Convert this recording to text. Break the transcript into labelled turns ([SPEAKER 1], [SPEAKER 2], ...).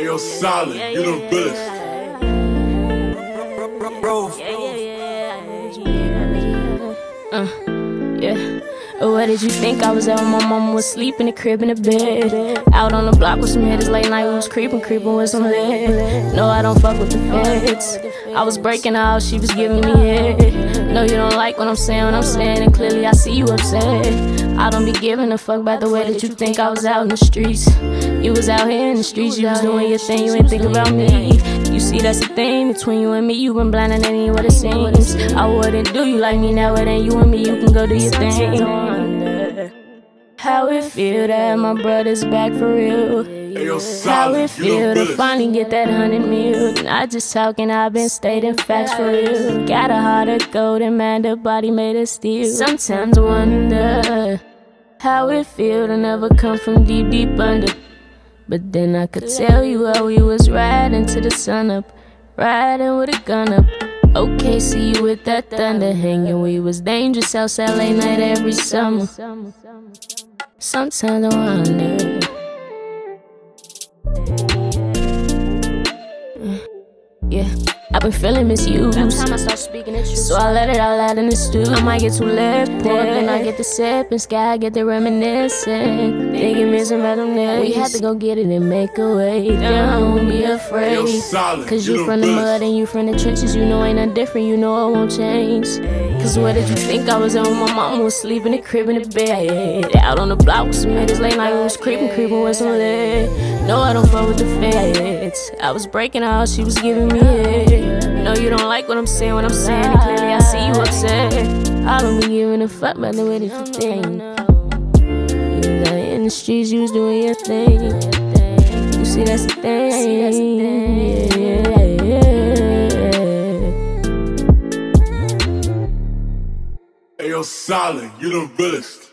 [SPEAKER 1] Hey, yo, solid, you the realest.
[SPEAKER 2] Uh, yeah. Where did you think I was at when my mama was sleeping in the crib in the bed? Out on the block with some hitters late night, we was creeping, creeping with some lead. No, I don't fuck with the feds. I was breaking out, she was giving me head. No, you don't like what I'm saying, what I'm saying, and clearly I see you upset. I don't be giving a fuck about the way that you think I was out in the streets. You was out here in the streets, you was doing your thing, you ain't think about me. You see, that's the thing between you and me, you been blind and ain't what it seems. I wouldn't do you like me now, it ain't you and me, you can go do your thing how it feel that my brother's back for real. How it feel to finally get that hundred mil. Not just talking, I've been stating facts for real. Got a heart of gold and man, the body made of steel. Sometimes wonder how it feel to never come from deep, deep under. But then I could tell you how we was riding to the sun up, riding with a gun up. Okay, see you with that thunder hanging. We was dangerous outside late night every summer. Sometimes I wonder. Yeah. I've been feeling misused. Time I start speaking it So I let it all out in the stew. I might get too left there. Then I get the sip and sky get the reminiscing. Thinking missing next. We had to go get it and make a way. Don't be afraid. Cause you from the mud and you from the trenches. You know ain't nothing different. You know I won't change. Cause where did you think I was at when my mom was sleeping in the crib in the bed? Out on the block with some hitters late night. We was creeping, creeping with some lead. No, I don't fuck with the feds. I was breaking out, she was giving me head. No, you don't like what I'm saying, what I'm saying. And clearly, I see you upset. I don't be giving a fuck about the way that you think. You was in the streets, you was doing your thing. You see, that's the thing.
[SPEAKER 1] Hey, yo, solid, you the realest.